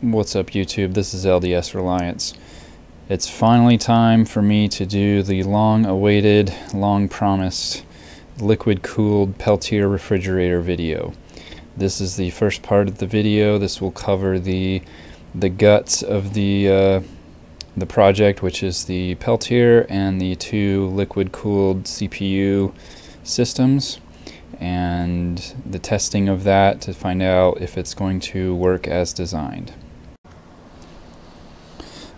What's up YouTube? This is LDS Reliance. It's finally time for me to do the long awaited, long promised liquid cooled Peltier refrigerator video. This is the first part of the video. This will cover the the guts of the uh, the project, which is the Peltier and the two liquid cooled CPU systems and the testing of that to find out if it's going to work as designed.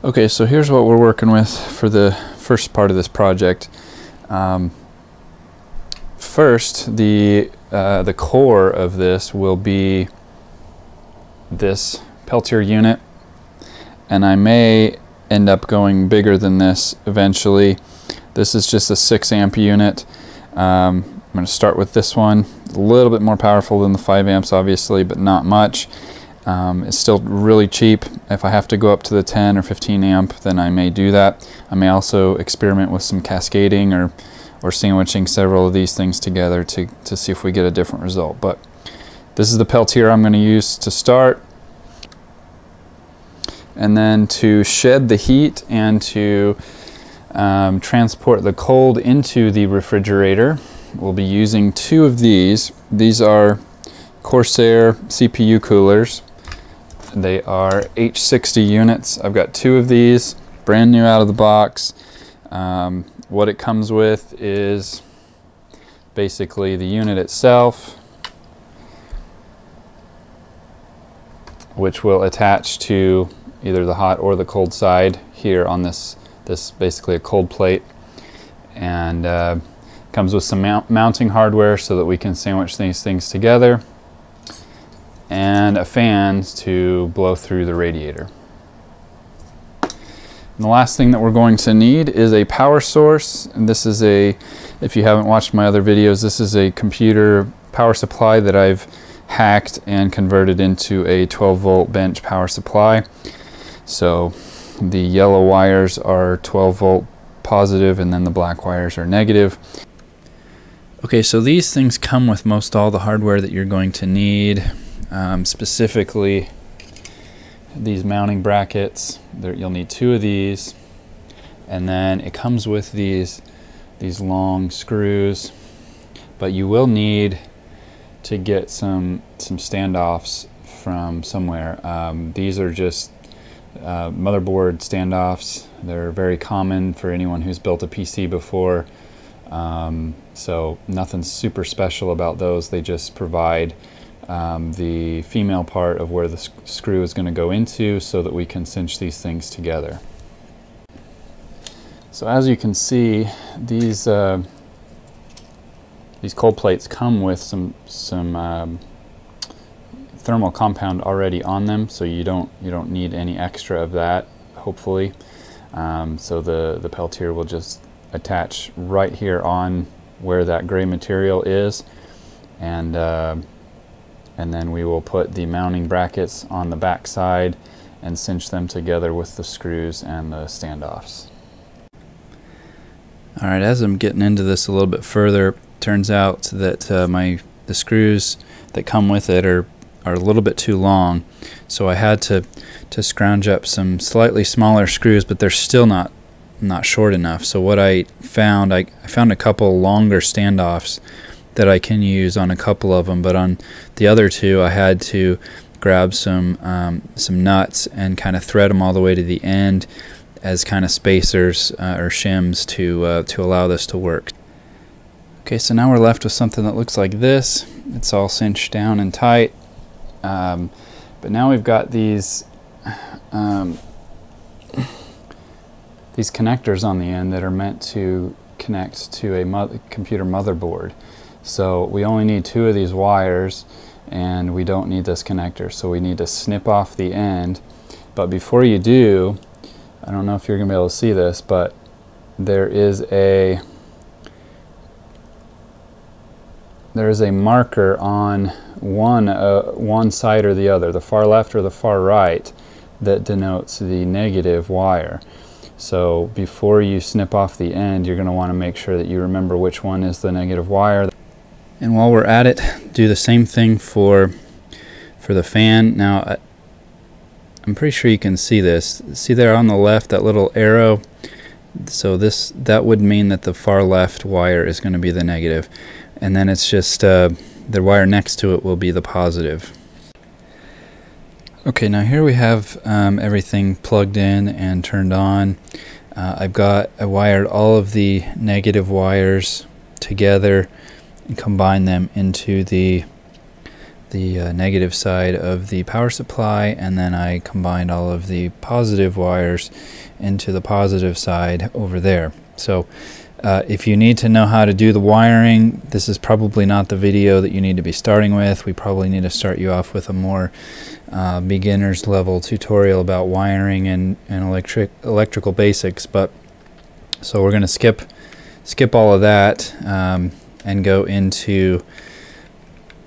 Okay, so here's what we're working with for the first part of this project. Um, first, the uh, the core of this will be this Peltier unit, and I may end up going bigger than this eventually. This is just a 6 amp unit. Um, I'm going to start with this one. A little bit more powerful than the 5 amps, obviously, but not much. Um, it's still really cheap. If I have to go up to the 10 or 15 amp, then I may do that. I may also experiment with some cascading or, or sandwiching several of these things together to, to see if we get a different result. But this is the Peltier I'm going to use to start. And then to shed the heat and to um, transport the cold into the refrigerator, we'll be using two of these. These are Corsair CPU coolers. They are H60 units. I've got two of these, brand new out of the box. Um, what it comes with is basically the unit itself, which will attach to either the hot or the cold side here on this, this basically a cold plate. And uh, comes with some mount mounting hardware so that we can sandwich these things together and a fan to blow through the radiator. And the last thing that we're going to need is a power source. And this is a, if you haven't watched my other videos, this is a computer power supply that I've hacked and converted into a 12 volt bench power supply. So the yellow wires are 12 volt positive and then the black wires are negative. Okay, so these things come with most all the hardware that you're going to need um, specifically these mounting brackets. There, you'll need two of these, and then it comes with these these long screws. But you will need to get some some standoffs from somewhere. Um, these are just uh, motherboard standoffs. They're very common for anyone who's built a PC before. Um, so nothing super special about those. They just provide um, the female part of where the sc screw is going to go into so that we can cinch these things together. So as you can see, these uh, these cold plates come with some some um, thermal compound already on them, so you don't you don't need any extra of that. Hopefully, um, so the the Peltier will just attach right here on where that gray material is, and uh, and then we will put the mounting brackets on the back side and cinch them together with the screws and the standoffs. Alright, as I'm getting into this a little bit further, turns out that uh, my the screws that come with it are are a little bit too long so I had to to scrounge up some slightly smaller screws but they're still not not short enough so what I found I, I found a couple longer standoffs that I can use on a couple of them, but on the other two, I had to grab some um, some nuts and kind of thread them all the way to the end as kind of spacers uh, or shims to uh, to allow this to work. Okay, so now we're left with something that looks like this. It's all cinched down and tight, um, but now we've got these. Um, these connectors on the end that are meant to connect to a computer motherboard. So we only need two of these wires and we don't need this connector. So we need to snip off the end. But before you do, I don't know if you're going to be able to see this, but there is a there is a marker on one uh, one side or the other, the far left or the far right, that denotes the negative wire. So before you snip off the end, you're going to want to make sure that you remember which one is the negative wire. And while we're at it, do the same thing for for the fan. Now, I'm pretty sure you can see this. See there on the left, that little arrow? So this that would mean that the far left wire is going to be the negative. And then it's just uh, the wire next to it will be the positive. Okay, now here we have um, everything plugged in and turned on. Uh, I've got, I wired all of the negative wires together and combined them into the the uh, negative side of the power supply and then I combined all of the positive wires into the positive side over there. So uh, if you need to know how to do the wiring, this is probably not the video that you need to be starting with. We probably need to start you off with a more uh, beginner's level tutorial about wiring and, and electric electrical basics. But so we're going to skip skip all of that um, and go into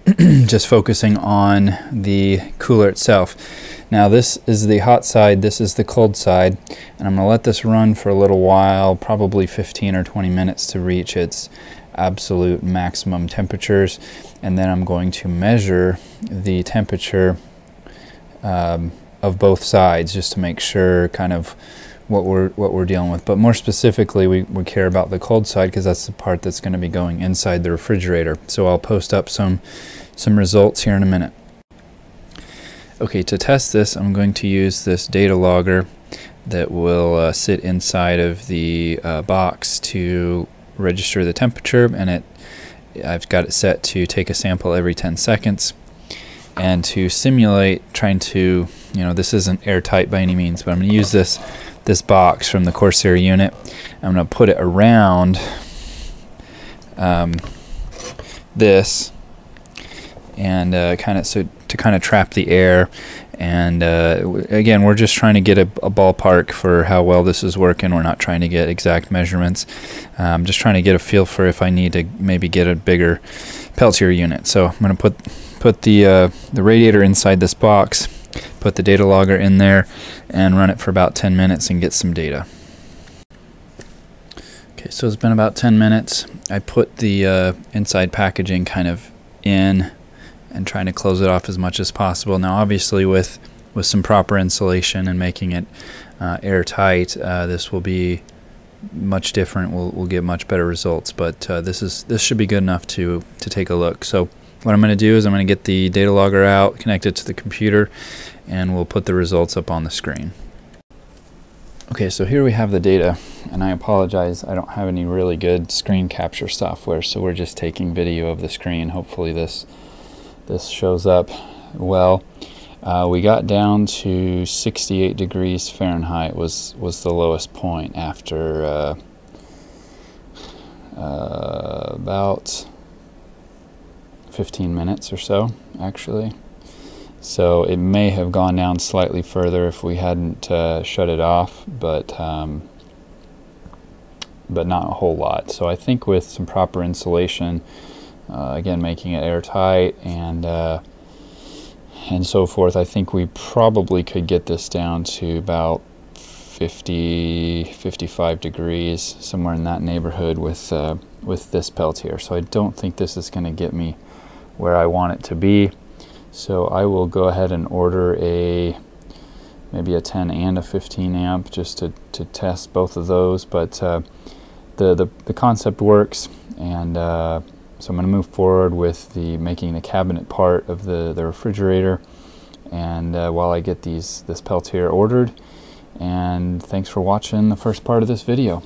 just focusing on the cooler itself. Now this is the hot side, this is the cold side, and I'm going to let this run for a little while, probably 15 or 20 minutes to reach its absolute maximum temperatures, and then I'm going to measure the temperature um, of both sides just to make sure kind of what we're what we're dealing with. But more specifically, we, we care about the cold side because that's the part that's going to be going inside the refrigerator. So I'll post up some some results here in a minute. Okay, to test this, I'm going to use this data logger that will uh, sit inside of the uh, box to register the temperature and it I've got it set to take a sample every 10 seconds and to simulate trying to you know this isn't airtight by any means but I'm going to use this this box from the Corsair unit. I'm going to put it around um, this and uh, kind of so to kind of trap the air. And uh, again we're just trying to get a, a, ballpark for how well this is working. We're not trying to get exact measurements. I'm um, just trying to get a feel for if I need to maybe get a bigger Peltier unit. So I'm going to put put the uh, the radiator inside this box put the data logger in there and run it for about 10 minutes and get some data. Okay, so it's been about 10 minutes. I put the uh, inside packaging kind of in and trying to close it off as much as possible. Now obviously with with some proper insulation and making it uh, airtight, uh, this will be much different. We'll, we'll get much better results, but uh, this is this should be good enough to to take a look. So what I'm going to do is I'm going to get the data logger out, connect it to the computer, and we'll put the results up on the screen. Okay, so here we have the data, and I apologize, I don't have any really good screen capture software, so we're just taking video of the screen. Hopefully this this shows up well. Uh, we got down to 68 degrees Fahrenheit was was the lowest point after uh, uh, about 15 minutes or so, actually. So it may have gone down slightly further if we hadn't uh, shut it off, but um, but not a whole lot. So I think with some proper insulation, uh, again making it airtight and uh, and so forth, I think we probably could get this down to about 50, 55 degrees, somewhere in that neighborhood with uh, with this Peltier. So I don't think this is going to get me where I want it to be. So I will go ahead and order a maybe a 10 and a 15 amp just to, to test both of those. But uh, the, the, the concept works and uh, so I'm going to move forward with the making the cabinet part of the, the refrigerator and uh, while I get these this Peltier ordered and thanks for watching the first part of this video.